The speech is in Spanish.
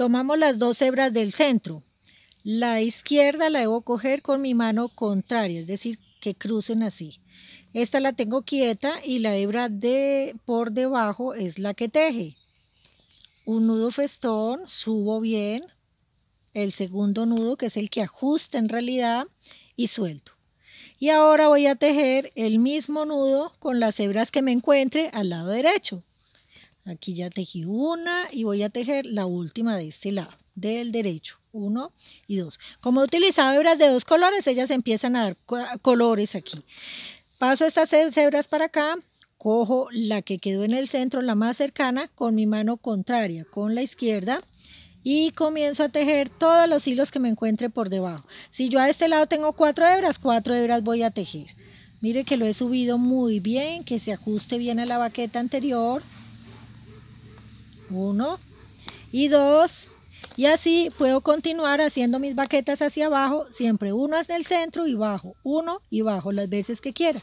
Tomamos las dos hebras del centro. La izquierda la debo coger con mi mano contraria, es decir, que crucen así. Esta la tengo quieta y la hebra de por debajo es la que teje. Un nudo festón, subo bien, el segundo nudo que es el que ajusta en realidad y suelto. Y ahora voy a tejer el mismo nudo con las hebras que me encuentre al lado derecho. Aquí ya tejí una y voy a tejer la última de este lado, del derecho. Uno y dos. Como he utilizado hebras de dos colores, ellas empiezan a dar colores aquí. Paso estas hebras para acá, cojo la que quedó en el centro, la más cercana, con mi mano contraria, con la izquierda, y comienzo a tejer todos los hilos que me encuentre por debajo. Si yo a este lado tengo cuatro hebras, cuatro hebras voy a tejer. Mire que lo he subido muy bien, que se ajuste bien a la baqueta anterior uno y dos y así puedo continuar haciendo mis baquetas hacia abajo, siempre uno hacia el centro y bajo, uno y bajo las veces que quiera.